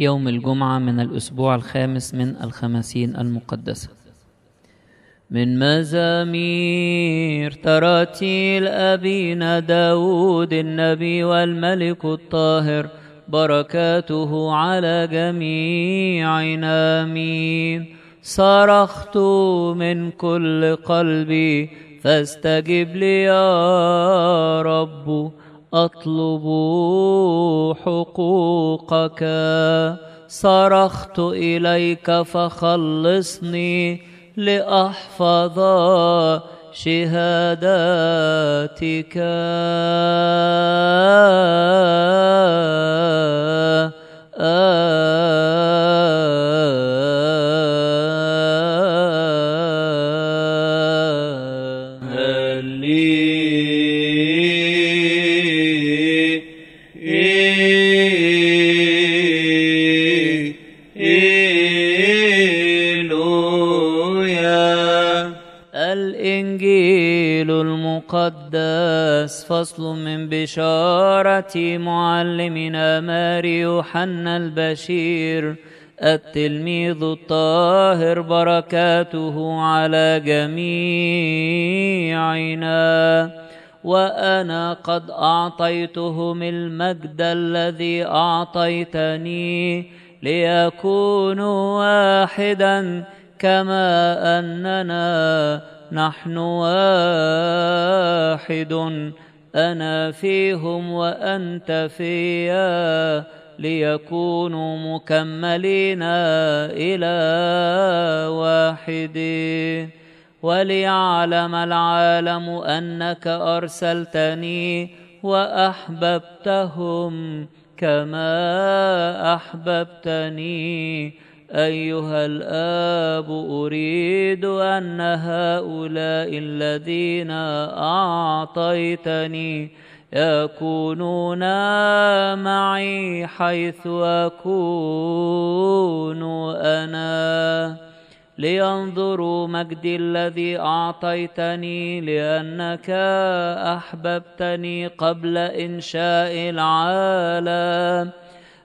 يوم الجمعة من الأسبوع الخامس من الخمسين المقدسة من مزامير تراتيل أبينا داود النبي والملك الطاهر بركاته على جميعنا آمين. صرخت من كل قلبي فاستجب لي يا رب. أطلب حقوقك. صرخت إليك فخلصني لأحفظ شهاداتك. الإنجيل المقدس فصل من بشارة معلمنا ماري يوحنا البشير. التلميذ الطاهر بركاته على جميعنا. وأنا قد أعطيتهم المجد الذي أعطيتني ليكونوا واحدا كما أننا نحن واحد أنا فيهم وأنت فيا ليكونوا مكملين إلى واحد وليعلم العالم أنك أرسلتني وأحببتهم كما أحببتني. أيها الآب أريد أن هؤلاء الذين أعطيتني يكونون معي حيث أكون أنا. لينظروا مجدي الذي أعطيتني لأنك أحببتني قبل إنشاء العالم.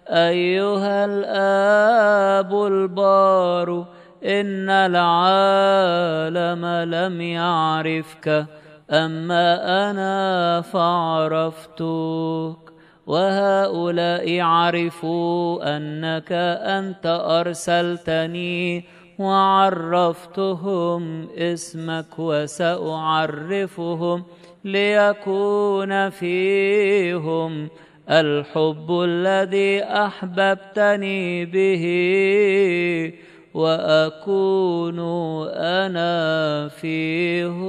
أيها الآب البار إن العالم لم يعرفك أما أنا فعرفتك. وهؤلاء عرفوا أنك أنت أرسلتني وعرفتهم اسمك وسأعرفهم ليكون فيهم الحب الذي أحببتني به وأكون أنا فيه.